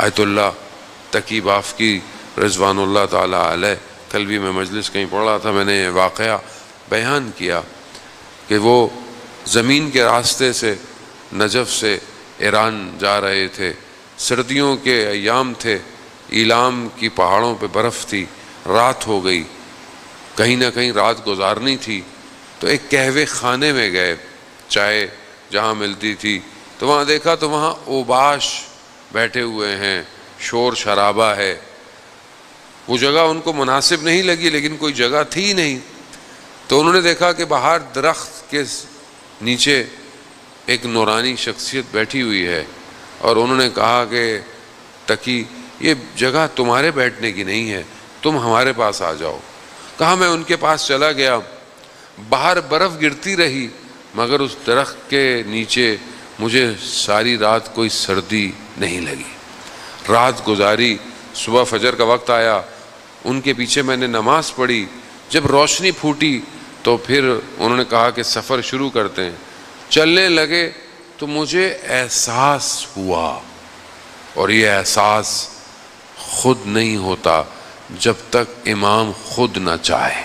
Ayatollah तकी बाफ की रजवानुल्लाह ताला कल भी मैं मजलिस कहीं पढ़ रहा था, मैंने ये वाक़ बयान किया कि वो ज़मीन के रास्ते से, नजफ़ से ईरान जा रहे थे। सर्दियों के अयाम थे इलाम की पहाड़ों पे बर्फ़ थी, रात हो गई। कहीं ना कहीं रात गुजारनी थी। तो एक कहवे खाने में गए, चाय जहाँ मिलती थी तो वहाँ देखा तो वहाँ ओबाश बैठे हुए हैं, शोर शराबा है। वो जगह उनको मुनासिब नहीं लगी, लेकिन कोई जगह थी नहीं। तो उन्होंने देखा कि बाहर दरख्त के नीचे एक नौरानी शख्सियत बैठी हुई है, और उन्होंने कहा कि तकी ये जगह तुम्हारे बैठने की नहीं है, तुम हमारे पास आ जाओ। कहा, मैं उनके पास चला गया। बाहर बर्फ़ गिरती रही, मगर उस दरख्त के नीचे मुझे सारी रात कोई सर्दी नहीं लगी। रात गुजारी, सुबह फजर का वक्त आया, उनके पीछे मैंने नमाज़ पढ़ी। जब रोशनी फूटी तो फिर उन्होंने कहा कि सफ़र शुरू करते हैं। चलने लगे तो मुझे एहसास हुआ, और ये एहसास खुद नहीं होता, जब तक इमाम खुद ना चाहे।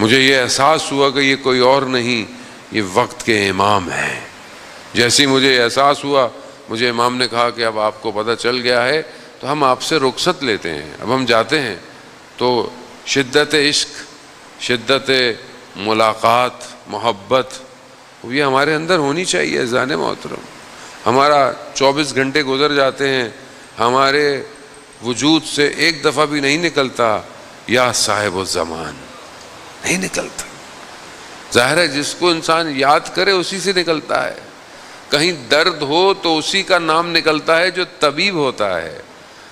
मुझे ये एहसास हुआ कि ये कोई और नहीं, ये वक्त के इमाम हैं। जैसे मुझे एहसास हुआ, मुझे इमाम ने कहा कि अब आपको पता चल गया है तो हम आपसे रुखसत लेते हैं, अब हम जाते हैं। तो शिद्दत इश्क शिद्दत मुलाकात, मोहब्बत, ये हमारे अंदर होनी चाहिए, जान मोहतरम। हमारा 24 घंटे गुजर जाते हैं, हमारे वजूद से एक दफ़ा भी नहीं निकलता, या साहिब ज़मान नहीं निकलता। ज़ाहिर है, जिसको इंसान याद करे, उसी से निकलता है। कहीं दर्द हो तो उसी का नाम निकलता है जो तबीब होता है।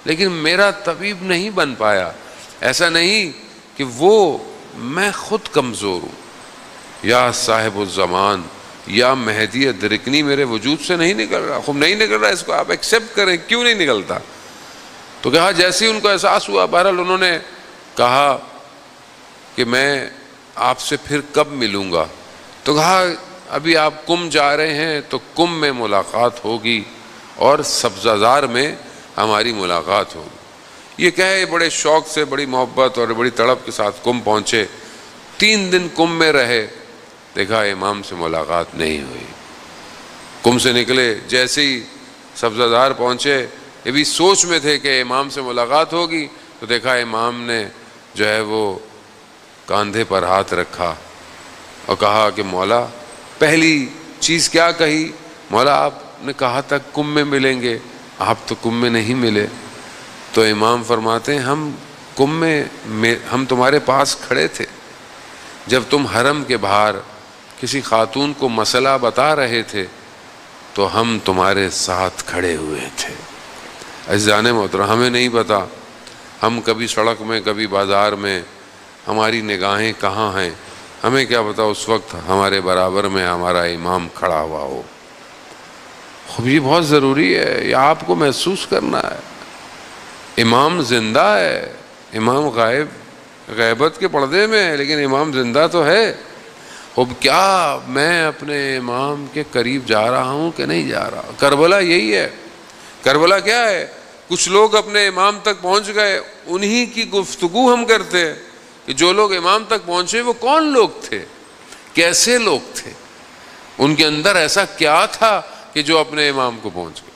लेकिन मेरा तबीब नहीं बन पाया। ऐसा नहीं कि वो मैं खुद कमज़ोर हूँ। या साहिब ज़मान, या महदी दरकनी मेरे वजूद से नहीं निकल रहा, खूब नहीं निकल रहा, इसको आप एक्सेप्ट करें, क्यों नहीं निकलता? तो कहा, जैसे ही उनको एहसास हुआ, बहरहाल उन्होंने कहा कि मैं आपसे फिर कब मिलूँगा? तो कहा अभी आप कुम जा रहे हैं तो कुम में मुलाकात होगी और सब्जाजार में हमारी मुलाकात होगी। ये कहे बड़े शौक से, बड़ी मोहब्बत और बड़ी तड़प के साथ कुम पहुँचे। तीन दिन कुम में रहे। देखा, इमाम से मुलाकात नहीं हुई। कुम से निकले, जैसे ही सब्जादार पहुँचे, ये भी सोच में थे कि इमाम से मुलाकात होगी। तो देखा, इमाम ने जो है वो कंधे पर हाथ रखा और कहा कि, मौला पहली चीज़ क्या कही? मौला आपने कहा था कुम में मिलेंगे आप तो कुम में नहीं मिले। तो इमाम फरमाते हैं हम में, में हम तुम्हारे पास खड़े थे। जब तुम हरम के बाहर किसी खातून को मसला बता रहे थे तो हम तुम्हारे साथ खड़े हुए थे। ऐसे जाने मोहतरा हमें नहीं पता हम कभी सड़क में कभी बाज़ार में हमारी निगाहें कहाँ हैं। हमें क्या पता उस वक्त हमारे बराबर में हमारा इमाम खड़ा हुआ हो। खूब ये बहुत ज़रूरी है, ये आपको महसूस करना है। इमाम ज़िंदा है, इमाम गायब गैबत के पर्दे में है, लेकिन इमाम ज़िंदा तो है। अब क्या मैं अपने इमाम के करीब जा रहा हूँ कि नहीं जा रहा? करबला यही है। करबला क्या है? कुछ लोग अपने इमाम तक पहुँच गए, उन्हीं की गुफ्तगु हम करते हैं। कि जो लोग इमाम तक पहुँचे, वो कौन लोग थे? कैसे लोग थे? उनके अंदर ऐसा क्या था कि जो अपने इमाम को पहुँच गए?